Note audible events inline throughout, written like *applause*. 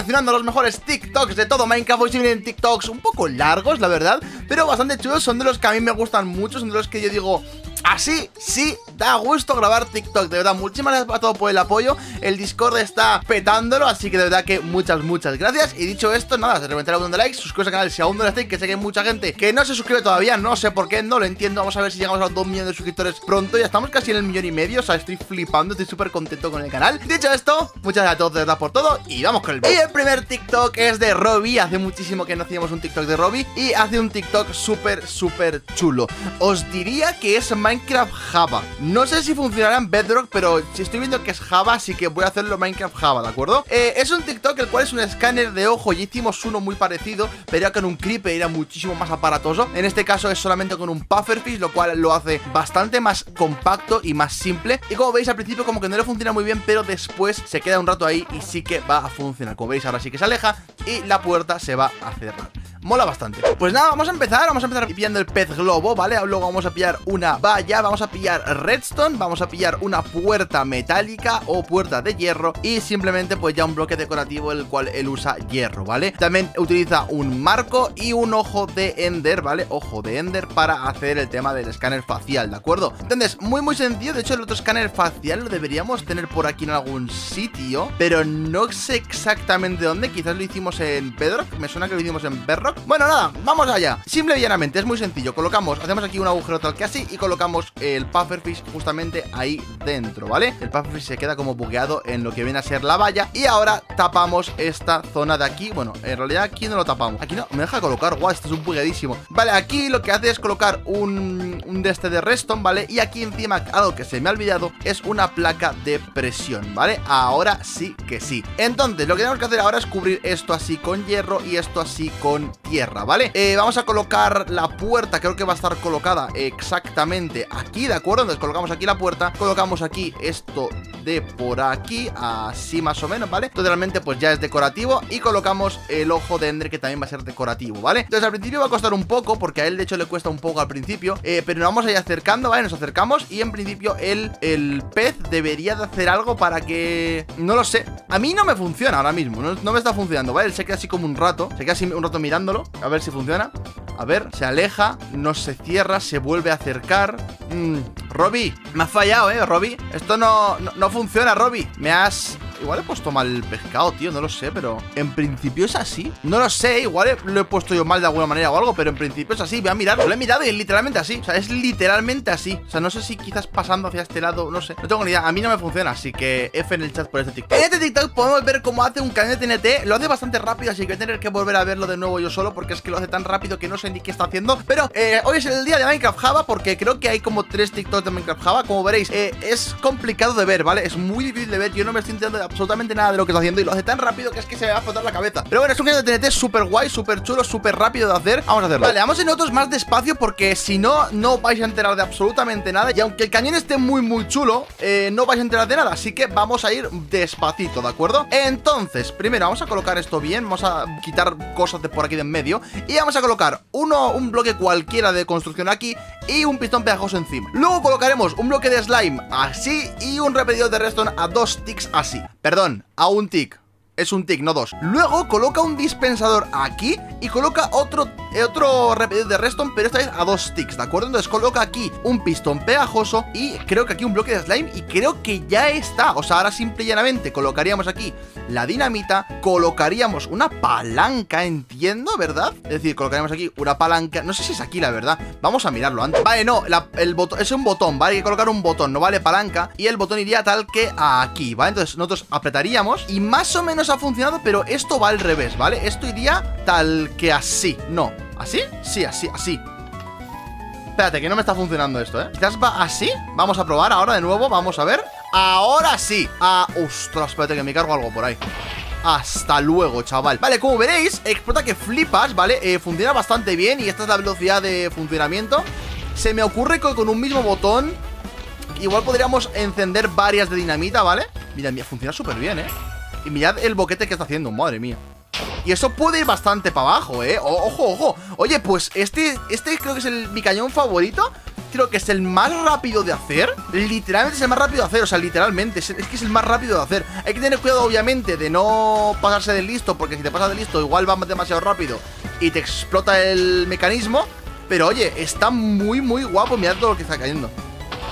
reaccionando los mejores TikToks de todo Minecraft Hoy se vienen TikToks un poco largos, la verdad Pero bastante chulos, son de los que a mí me gustan mucho Son de los que yo digo, Así, sí, da gusto grabar TikTok. De verdad, muchísimas gracias a todos por el apoyo. El Discord está petándolo Así que de verdad que muchas, muchas gracias. Y dicho esto, nada, se reventará el botón de likes Suscríbete al canal si aún no lo estáis Que sé que hay mucha gente que no se suscribe todavía No sé por qué, no lo entiendo. Vamos a ver si llegamos a los 2 millones de suscriptores pronto. Ya estamos casi en el millón y medio O sea, estoy flipando, estoy súper contento con el canal. Dicho esto, muchas gracias a todos de verdad por todo Y vamos con el vídeo Y el primer TikTok es de Robbie Hace muchísimo que no hacíamos un TikTok de Robbie Y hace un TikTok súper, súper chulo. Os diría que es Minecraft Java. No sé si funcionará en Bedrock, pero si estoy viendo que es Java, así que voy a hacerlo Minecraft Java, ¿de acuerdo? Eh, es un TikTok el cual es un escáner de ojo y hicimos uno muy parecido, pero ya con un creeper era muchísimo más aparatoso. En este caso es solamente con un pufferfish, lo cual lo hace bastante más compacto y más simple. Y como veis al principio como que no le funciona muy bien, pero después se queda un rato ahí y sí que va a funcionar. Como veis ahora sí que se aleja y la puerta se va a cerrar mola bastante Pues nada, vamos a empezar, vamos a empezar pillando el pez globo, ¿vale? Luego vamos a pillar una valla, vamos a pillar redstone Vamos a pillar una puerta metálica o puerta de hierro Y simplemente pues ya un bloque decorativo el cual él usa hierro, ¿vale? También utiliza un marco y un ojo de ender, ¿vale? Ojo de ender para hacer el tema del escáner facial, ¿de acuerdo? Entonces, muy muy sencillo, de hecho el otro escáner facial lo deberíamos tener por aquí en algún sitio Pero no sé exactamente dónde, quizás lo hicimos en Bedrock, me suena que lo hicimos en Bedrock bueno, nada, vamos allá. Simple y llanamente, es muy sencillo. Colocamos, hacemos aquí un agujero tal que así Y colocamos el pufferfish justamente ahí dentro, ¿vale? El pufferfish se queda como bugueado en lo que viene a ser la valla Y ahora tapamos esta zona de aquí. Bueno, en realidad aquí no lo tapamos. Aquí no, me deja colocar, guau, esto es un bugueadísimo. Vale, aquí lo que hace es colocar un, un de este de redstone, ¿vale? Y aquí encima, algo que se me ha olvidado Es una placa de presión, ¿vale? Ahora sí que sí. Entonces, lo que tenemos que hacer ahora es cubrir esto así con hierro Y esto así con tierra, ¿vale? Eh, vamos a colocar la puerta, creo que va a estar colocada exactamente aquí, ¿de acuerdo? Entonces colocamos aquí la puerta, colocamos aquí esto de por aquí, así más o menos, ¿vale? Entonces realmente pues ya es decorativo y colocamos el ojo de Ender que también va a ser decorativo, ¿vale? Entonces al principio va a costar un poco, porque a él de hecho le cuesta un poco al principio, eh, pero nos vamos a ir acercando, ¿vale? Nos acercamos y en principio el, el pez debería de hacer algo para que... No lo sé, a mí no me funciona ahora mismo, no, no me está funcionando, ¿vale? Él se queda así como un rato, se queda así un rato mirándolo a ver si funciona. A ver, se aleja, no se cierra Se vuelve a acercar. Mmm, Robby, me has fallado, eh, Robby Esto no, no, no funciona, Robby Me has Igual he puesto mal el pescado, tío, no lo sé, pero en principio es así. No lo sé, igual lo he puesto yo mal de alguna manera o algo, pero en principio es así. Voy a mirarlo, lo he mirado y es literalmente así. O sea, es literalmente así. O sea, no sé si quizás pasando hacia este lado, no sé. No tengo ni idea, a mí no me funciona, así que F en el chat por este TikTok. En este TikTok podemos ver cómo hace un cañón de TNT. Lo hace bastante rápido, así que voy a tener que volver a verlo de nuevo yo solo, porque es que lo hace tan rápido que no sé ni qué está haciendo. Pero eh, hoy es el día de Minecraft Java, porque creo que hay como tres TikToks de Minecraft Java. Como veréis, eh, es complicado de ver, ¿vale? Es muy difícil de ver. Yo no me estoy enterando absolutamente nada de lo que está haciendo y lo hace tan rápido que es que se me va a flotar la cabeza. Pero bueno, es un cañón de TNT súper guay, súper chulo, súper rápido de hacer. Vamos a hacerlo. Vale, vamos en otros más despacio porque si no, no vais a enterar de absolutamente nada. Y aunque el cañón esté muy, muy chulo, eh, no vais a enterar de nada. Así que vamos a ir despacito, ¿de acuerdo? Entonces, primero vamos a colocar esto bien. Vamos a quitar cosas de por aquí de en medio. Y vamos a colocar uno, un bloque cualquiera de construcción aquí y un pistón pegajoso encima. Luego colocaremos un bloque de slime así y un repetidor de redstone a dos ticks así. Perdón, a un tick. Es un tick, no dos. Luego coloca un dispensador aquí y coloca otro, otro repetidor de redstone, pero esta vez a dos ticks, ¿de acuerdo? Entonces coloca aquí un pistón pegajoso y creo que aquí un bloque de slime y creo que ya está. O sea, ahora simple y llanamente colocaríamos aquí la dinamita, colocaríamos una palanca, entiendo, ¿verdad? Es decir, colocaríamos aquí una palanca, no sé si es aquí la verdad, vamos a mirarlo antes. Vale, no, el botón, es un botón, ¿vale? Hay que colocar un botón, no vale palanca y el botón iría tal que aquí, ¿vale? Entonces nosotros apretaríamos y más o menos ha funcionado, pero esto va al revés, ¿vale? Esto iría tal que así, no, ¿así? Sí, así, así. Espérate, que no me está funcionando esto, ¿eh? Quizás va así. Vamos a probar ahora de nuevo, vamos a ver. Ahora sí. Ah, ostras, espérate que me cargo algo por ahí. Hasta luego, chaval. Vale, como veréis, explota que flipas, ¿vale? Eh, funciona bastante bien y esta es la velocidad de funcionamiento. Se me ocurre que con un mismo botón Igual podríamos encender varias de dinamita, ¿vale? Mira, mira, funciona súper bien, ¿eh? Y mirad el boquete que está haciendo, madre mía y eso puede ir bastante para abajo, ¿eh? ojo, ojo Oye, pues este, este creo que es el, mi cañón favorito creo que es el más rápido de hacer. Literalmente es el más rápido de hacer, o sea, literalmente. Es, que es el más rápido de hacer. Hay que tener cuidado, obviamente, de no pasarse de listo, porque si te pasas de listo, igual va demasiado rápido y te explota el mecanismo. Pero oye, está muy, muy guapo. Mirad todo lo que está cayendo.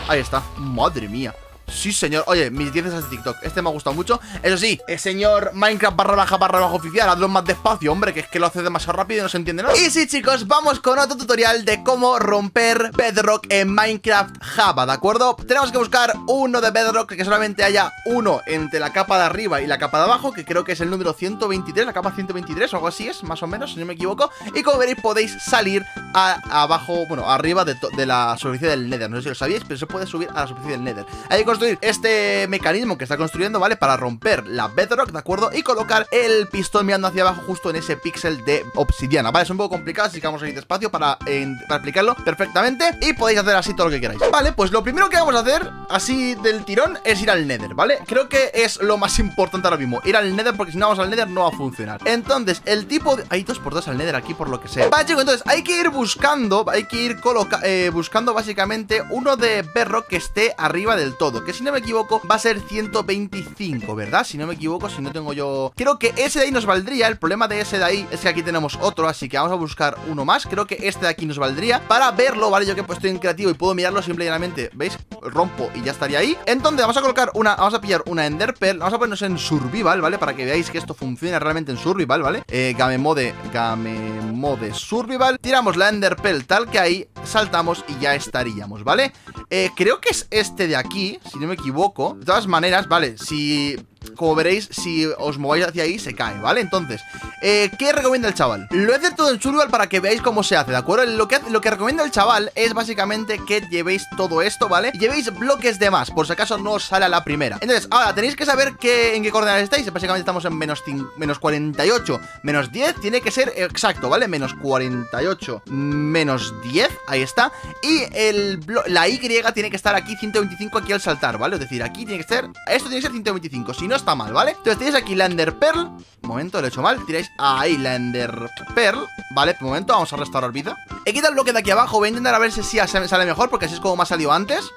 Ahí está. Madre mía. Sí, señor. Oye, mis 10 de TikTok. Este me ha gustado mucho. Eso sí, el señor Minecraft barra baja barra baja oficial, hazlo más despacio, hombre, que es que lo hace demasiado rápido y no se entiende nada. Y sí, chicos, vamos con otro tutorial de cómo romper Bedrock en Minecraft Java, ¿de acuerdo? Tenemos que buscar uno de Bedrock que solamente haya uno entre la capa de arriba y la capa de abajo, que creo que es el número 123, la capa 123 o algo así es, más o menos, si no me equivoco. Y como veréis, podéis salir abajo, bueno, arriba de, la superficie del Nether. No sé si lo sabíais, pero se puede subir a la superficie del Nether. Que este mecanismo que está construyendo, ¿vale? Para romper la bedrock, ¿de acuerdo? Y colocar el pistón mirando hacia abajo justo en ese píxel de obsidiana, ¿vale? Es un poco complicado, así que vamos a ir despacio para, para explicarlo perfectamente y podéis hacer así todo lo que queráis. Vale, pues lo primero que vamos a hacer, así del tirón, es ir al nether, ¿vale? Creo que es lo más importante ahora mismo, ir al nether porque si no vamos al nether no va a funcionar. Entonces, el tipo de... Hay dos por dos al nether aquí por lo que sea. Vale, chicos, entonces hay que ir buscando, hay que ir coloca eh, buscando básicamente uno de bedrock que esté arriba del todo, que si no me equivoco, va a ser 125, ¿verdad? Si no me equivoco, si no tengo yo... Creo que ese de ahí nos valdría, el problema de ese de ahí es que aquí tenemos otro, así que vamos a buscar uno más Creo que este de aquí nos valdría para verlo, ¿vale? Yo que estoy en creativo y puedo mirarlo simple y llanamente, ¿veis? Rompo y ya estaría ahí Entonces vamos a colocar una, vamos a pillar una Ender Pearl Vamos a ponernos en Survival, ¿vale? Para que veáis que esto funciona realmente en Survival, ¿vale? Eh, Game Mode, Game Mode Survival Tiramos la Ender Pearl tal que ahí Saltamos y ya estaríamos, ¿vale? Eh, creo que es este de aquí, si no me equivoco. De todas maneras, vale, si como veréis, si os mováis hacia ahí, se cae, ¿vale? Entonces, eh, ¿qué recomienda el chaval? Lo he hecho todo en Survival para que veáis cómo se hace, ¿de acuerdo? Lo que, lo que recomienda el chaval es básicamente que llevéis todo esto, ¿vale? Llevéis bloques de más, por si acaso no os sale a la primera Entonces, ahora, tenéis que saber qué, en qué coordenadas estáis Básicamente estamos en menos, menos 48 Menos 10, tiene que ser exacto, ¿vale? Menos 48, menos 10, ahí está Y el la Y tiene que estar aquí 125 aquí al saltar, ¿vale? Es decir, aquí tiene que ser, esto tiene que ser 125 Si no está mal, ¿vale? Entonces tenéis aquí la Ender Pearl. Momento, lo he hecho mal. Tiráis ahí la Ender Pearl Vale, momento, vamos a restaurar vida. He quitado el bloque de aquí abajo. Voy a intentar a ver si sale mejor Porque así es como me ha salido antes.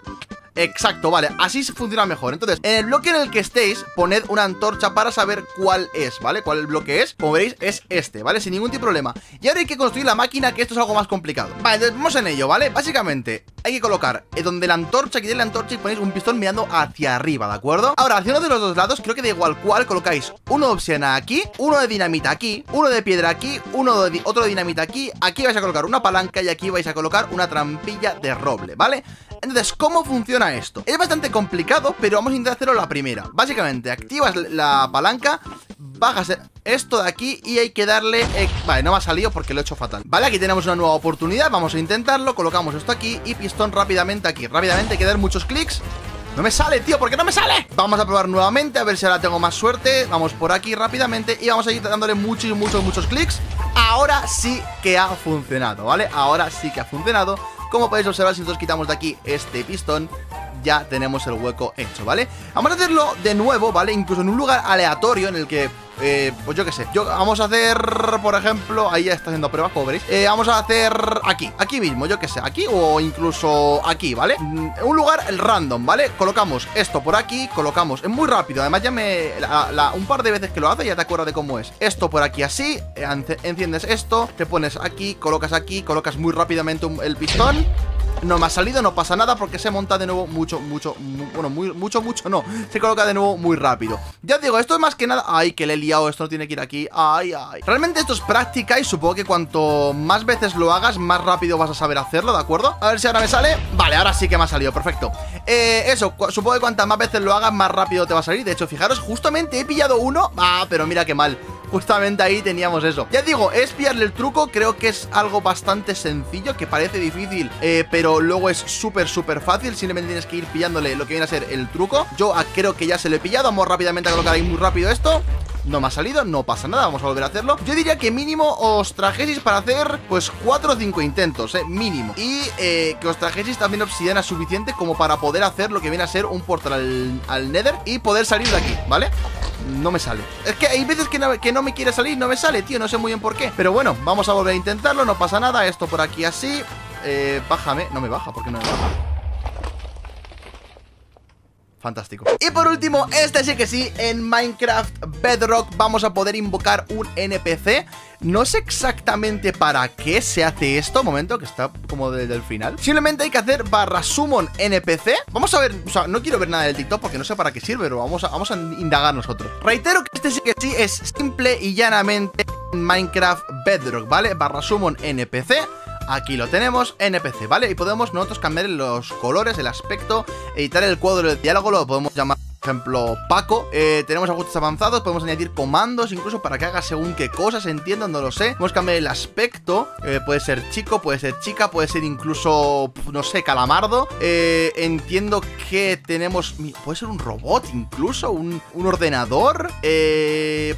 Exacto, vale, así funciona mejor. Entonces, en el bloque en el que estéis Poned una antorcha para saber cuál es, ¿vale? Cuál el bloque es, como veréis, es este, ¿vale? Sin ningún tipo de problema. Y ahora hay que construir la máquina, que esto es algo más complicado. Vale, entonces vamos en ello, ¿vale? Básicamente, hay que colocar eh, donde la antorcha, quitéis la antorcha y ponéis un pistón mirando hacia arriba, ¿de acuerdo? Ahora, hacia uno de los dos lados, creo que da igual cuál Colocáis uno de obsidiana aquí, uno de dinamita aquí Uno de piedra aquí, uno de otro de dinamita aquí Aquí vais a colocar una palanca y aquí vais a colocar una trampilla de roble, ¿vale? Entonces, ¿cómo funciona esto? Es bastante complicado, pero vamos a intentar hacerlo la primera Básicamente, activas la palanca Bajas esto de aquí y hay que darle... Vale, no me ha salido porque lo he hecho fatal Vale, aquí tenemos una nueva oportunidad Vamos a intentarlo, colocamos esto aquí y rápidamente aquí Rápidamente, hay que dar muchos clics no me sale, tío, ¿por qué no me sale? Vamos a probar nuevamente, a ver si ahora tengo más suerte Vamos por aquí rápidamente y vamos a ir dándole muchos, muchos, muchos clics Ahora sí que ha funcionado, ¿vale? Ahora sí que ha funcionado como podéis observar, si nosotros quitamos de aquí este pistón ya tenemos el hueco hecho, ¿vale? Vamos a hacerlo de nuevo, ¿vale? Incluso en un lugar aleatorio en el que eh, pues yo qué sé, vamos a hacer, por ejemplo, ahí ya está haciendo pruebas, como eh, Vamos a hacer aquí, aquí mismo, yo qué sé, aquí o incluso aquí, ¿vale? Mm, un lugar el random, ¿vale? Colocamos esto por aquí, colocamos, es muy rápido, además ya me, un par de veces que lo hace ya te acuerdas de cómo es. Esto por aquí así, eh, enciendes esto, te pones aquí, colocas aquí, colocas muy rápidamente el pistón no me ha salido, no pasa nada porque se monta de nuevo mucho, mucho, bueno, muy, mucho, mucho no. Se coloca de nuevo muy rápido. Ya os digo, esto es más que nada, ay, que le he liado, esto no tiene que ir aquí, ay, ay. Realmente esto es práctica y supongo que cuanto más veces lo hagas, más rápido vas a saber hacerlo, ¿de acuerdo? A ver si ahora me sale, vale, ahora sí que me ha salido, perfecto. Eh, Eso, supongo que cuantas más veces lo hagas, más rápido te va a salir. De hecho, fijaros, justamente he pillado uno, ah, pero mira qué mal Justamente ahí teníamos eso. Ya digo, es pillarle el truco Creo que es algo bastante sencillo Que parece difícil, eh, pero luego es súper, súper fácil. Simplemente tienes que ir pillándole lo que viene a ser el truco. Yo creo que ya se lo he pillado. Vamos rápidamente a colocar ahí muy rápido esto. No me ha salido, no pasa nada, vamos a volver a hacerlo. Yo diría que mínimo os trajesis para hacer Pues 4 o 5 intentos, eh, mínimo. Y eh, que os trajesis también obsidiana suficiente Como para poder hacer lo que viene a ser un portal al, al nether Y poder salir de aquí, ¿vale? No me sale Es que hay veces que no, me quiere salir, no me sale, tío No sé muy bien por qué Pero bueno, vamos a volver a intentarlo, no pasa nada Esto por aquí así eh, bájame. No me baja, ¿por qué no me baja? Fantástico. Y por último, este sí que sí En Minecraft Bedrock vamos a poder invocar un NPC No sé exactamente para qué se hace esto Momento, que está como desde el final. Simplemente hay que hacer barra summon NPC Vamos a ver, o sea, no quiero ver nada del TikTok Porque no sé para qué sirve, pero vamos a, vamos a indagar nosotros. Reitero que este sí que sí es simple y llanamente Minecraft Bedrock, ¿vale? Barra summon NPC Aquí lo tenemos, NPC, ¿vale? Y podemos nosotros cambiar los colores, el aspecto, editar el cuadro del diálogo, lo podemos llamar ejemplo, Paco. Eh, tenemos ajustes avanzados, podemos añadir comandos incluso para que haga según qué cosas, entiendo, no lo sé. Podemos cambiar el aspecto, eh, puede ser chico, puede ser chica, puede ser incluso, no sé, calamardo. Eh, entiendo que tenemos, puede ser un robot incluso, un, ordenador.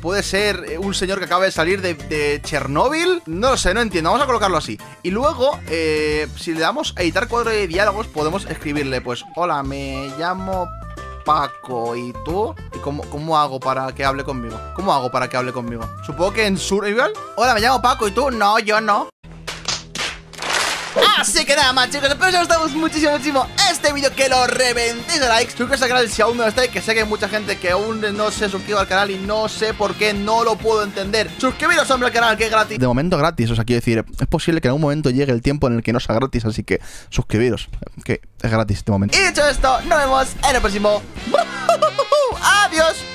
puede ser un señor que acaba de salir de, de Chernóbil. No lo sé, no entiendo, vamos a colocarlo así. Y luego, si le damos a editar cuadro de diálogos, podemos escribirle, pues, hola, me llamo Paco, ¿y tú? ¿Y cómo, cómo hago para que hable conmigo? ¿Cómo hago para que hable conmigo? Supongo que en Survival. Hola, me llamo Paco, ¿y tú? No, yo no. Así que nada más chicos, espero que os gustado muchísimo, muchísimo este vídeo Que lo reventéis de likes Suscríbete al canal si aún no estáis Que sé que hay mucha gente que aún no se suscribe al canal Y no sé por qué, no lo puedo entender. Suscribiros hombre al canal que es gratis. De momento gratis, o sea, quiero decir Es posible que en algún momento llegue el tiempo en el que no sea gratis Así que suscribiros, que es gratis este momento. Y dicho esto, nos vemos en el próximo *laughs*